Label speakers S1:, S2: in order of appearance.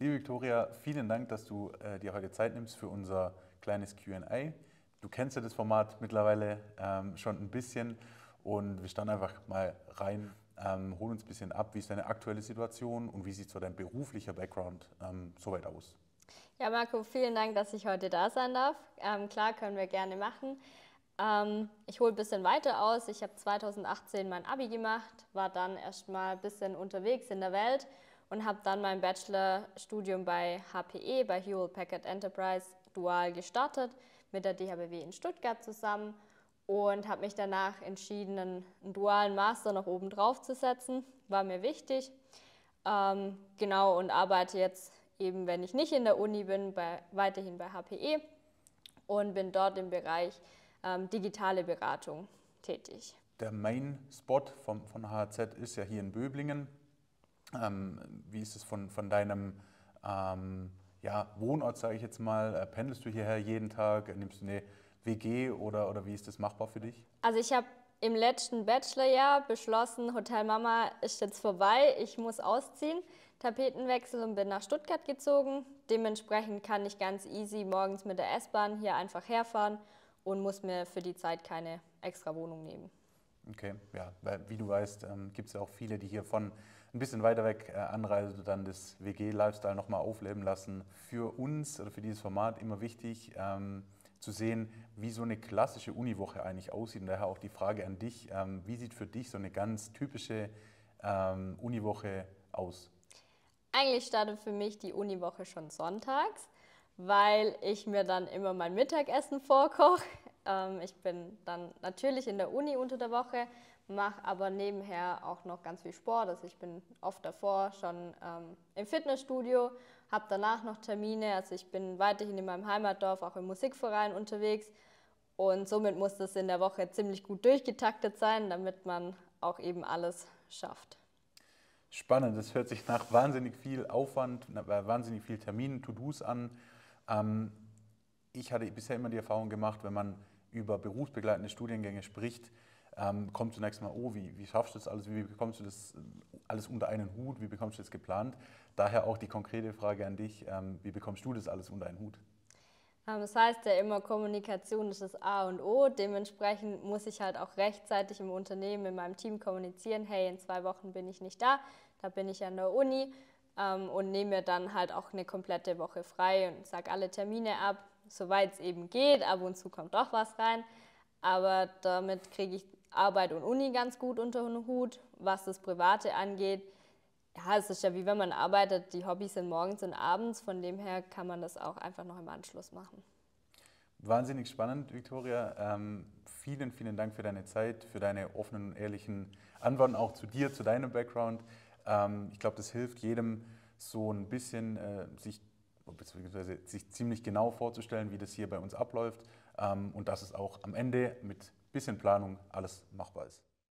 S1: Liebe Victoria, vielen Dank, dass du äh, dir heute Zeit nimmst für unser kleines QA. Du kennst ja das Format mittlerweile ähm, schon ein bisschen und wir starten einfach mal rein, ähm, holen uns ein bisschen ab, wie ist deine aktuelle Situation und wie sieht so dein beruflicher Background ähm, soweit aus?
S2: Ja, Marco, vielen Dank, dass ich heute da sein darf. Ähm, klar, können wir gerne machen. Ähm, ich hole ein bisschen weiter aus. Ich habe 2018 mein Abi gemacht, war dann erstmal ein bisschen unterwegs in der Welt und habe dann mein Bachelorstudium bei HPE, bei Hewlett Packard Enterprise, dual gestartet mit der DHBW in Stuttgart zusammen und habe mich danach entschieden, einen, einen, dualen Master noch oben drauf zu setzen. War mir wichtig. Ähm, genau, und arbeite jetzt eben, wenn ich nicht in der Uni bin, bei, weiterhin bei HPE und bin dort im Bereich ähm, digitale Beratung tätig.
S1: Der Main-Spot von, von HZ ist ja hier in Böblingen. Ähm, wie ist es von, von deinem ähm, ja, Wohnort, sage ich jetzt mal? Äh, pendelst du hierher jeden Tag? Nimmst du eine WG oder, oder wie ist das machbar für dich?
S2: Also ich habe im letzten Bachelorjahr beschlossen, Hotel Mama ist jetzt vorbei, ich muss ausziehen, Tapetenwechsel und bin nach Stuttgart gezogen. Dementsprechend kann ich ganz easy morgens mit der S-Bahn hier einfach herfahren und muss mir für die Zeit keine extra Wohnung nehmen.
S1: Okay, ja, weil wie du weißt, ähm, gibt es ja auch viele, die hier von ein bisschen weiter weg äh, anreisen und dann das WG-Lifestyle nochmal aufleben lassen. Für uns oder für dieses Format immer wichtig ähm, zu sehen, wie so eine klassische Uniwoche eigentlich aussieht. Und daher auch die Frage an dich, ähm, wie sieht für dich so eine ganz typische ähm, Uniwoche aus?
S2: Eigentlich startet für mich die Uniwoche schon sonntags, weil ich mir dann immer mein Mittagessen vorkoche. Ähm, ich bin dann natürlich in der Uni unter der Woche, mache aber nebenher auch noch ganz viel Sport. Also ich bin oft davor schon ähm, im Fitnessstudio, habe danach noch Termine. Also ich bin weiterhin in meinem Heimatdorf auch im Musikverein unterwegs. Und somit muss das in der Woche ziemlich gut durchgetaktet sein, damit man auch eben alles schafft.
S1: Spannend, das hört sich nach wahnsinnig viel Aufwand, wahnsinnig viel Terminen, To-Dos an. Ähm, ich hatte bisher immer die Erfahrung gemacht, wenn man über berufsbegleitende Studiengänge spricht, ähm, kommt zunächst mal, oh, wie, wie schaffst du das alles, wie bekommst du das äh, alles unter einen Hut, wie bekommst du das geplant? Daher auch die konkrete Frage an dich, ähm, wie bekommst du das alles unter einen Hut?
S2: Ähm, das heißt ja immer, Kommunikation ist das A und O. Dementsprechend muss ich halt auch rechtzeitig im Unternehmen, in meinem Team kommunizieren, hey, in zwei Wochen bin ich nicht da, da bin ich an der Uni ähm, und nehme mir dann halt auch eine komplette Woche frei und sage alle Termine ab, soweit es eben geht. Ab und zu kommt doch was rein. Aber damit kriege ich Arbeit und Uni ganz gut unter den Hut. Was das Private angeht, ja, es ist ja wie wenn man arbeitet, die Hobbys sind morgens und abends, von dem her kann man das auch einfach noch im Anschluss machen.
S1: Wahnsinnig spannend, Victoria. Ähm, vielen, vielen Dank für deine Zeit, für deine offenen und ehrlichen Antworten, auch zu dir, zu deinem Background. Ähm, ich glaube, das hilft jedem so ein bisschen, äh, sich beziehungsweise sich ziemlich genau vorzustellen, wie das hier bei uns abläuft und dass es auch am Ende mit bisschen Planung alles machbar ist.